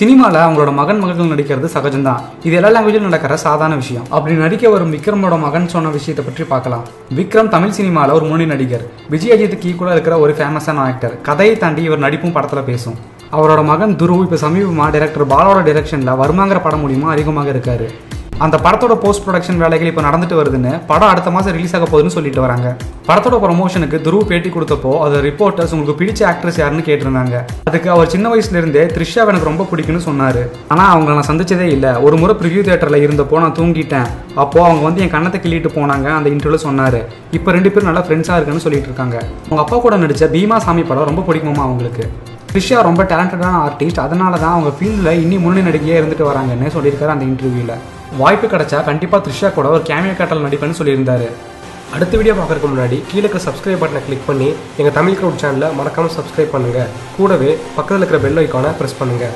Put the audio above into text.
சினிமாவில் அவங்களோட மகன் மகள்கள் நடிக்கிறது சகஜம்தான். இது எல்லா லாங்குவேஜிலும் நடக்கிற சாதாரண விஷயம். அப்படி நடிக்க வரும் விக்ரமோட மகன் சொன்ன விஷயத்தை பற்றி பார்க்கலாம். விக்ரம் தமிழ் சினிமாவில் ஒரு முன்னணி நடிகர். விஜய் அஜித்துக்கு ஈக்குவலாக இருக்கிற ஒரு ஃபேமஸான ஆக்டர் கதையை தாண்டி இவர் நடிப்பும் படத்தில் பேசும். அவரோட மகன் துருவ் இப்போ சமீபமாக டைரக்டர் பாலாவோட டைரக்ஷனில் வருமாங்கிற படம் மூலியமாக அதிகமாக இருக்காரு. அந்த படத்தோட போஸ்ட் ப்ரொடக்ஷன் வேலைகள் இப்போ நடந்துட்டு வருதுன்னு படம் அடுத்த மாதம் ரிலீஸ் ஆக போகுதுன்னு சொல்லிட்டு வராங்க. படத்தோட ப்ரொமோஷனுக்கு துருவ் பேட்டி கொடுத்தப்போ அது ரிப்போர்ட்டர்ஸ் உங்களுக்கு பிடிச்ச ஆக்ட்ரஸ் யாருன்னு கேட்டிருந்தாங்க. அதுக்கு அவர் சின்ன வயசுல இருந்தே த்ரிஷா எனக்கு ரொம்ப பிடிக்கும்னு சொன்னாரு. ஆனால் அவங்கள நான் சந்திச்சதே இல்லை. ஒரு முறை ப்ரிவியூ தேட்டரில் இருந்தப்போ நான் தூங்கிட்டேன். அப்போ அவங்க வந்து என் கண்ணத்தை கிள்ளிட்டு போனாங்க. அந்த இன்டர்வியூல சொன்னாரு. இப்போ ரெண்டு பேரும் நல்லா ஃப்ரெண்ட்ஸாக இருக்குன்னு சொல்லிட்டு இருக்காங்க. அவங்க அப்பா கூட நடிச்ச பீமா சாமி படம் ரொம்ப பிடிக்குமா அவங்களுக்கு? த்ரிஷா ரொம்ப டேலண்டடான ஆர்டிஸ்ட் அதனால தான் அவங்க ஃபீல்டில் இன்னி முன்னணி நடிகையே இருந்துட்டு வராங்கன்னு சொல்லியிருக்காரு அந்த இன்டர்வியூவில் வாய்ப்பு கிடைச்சா கண்டிப்பாக த்ரிஷா கூட ஒரு கேமியா கேட்டல் நடிப்பேன்னு சொல்லியிருந்தாரு. அடுத்த வீடியோ பார்க்கறதுக்கு முன்னாடி கீழே இருக்கிற சப்ஸ்கிரைப் பட்டனை கிளிக் பண்ணி எங்கள் தமிழ் க்ரௌட் சேனலை மறக்காமல் சப்ஸ்கிரைப் பண்ணுங்கள் கூடவே பக்கத்தில் இருக்கிற பெல் ஐக்கானை ப்ரெஸ் பண்ணுங்கள்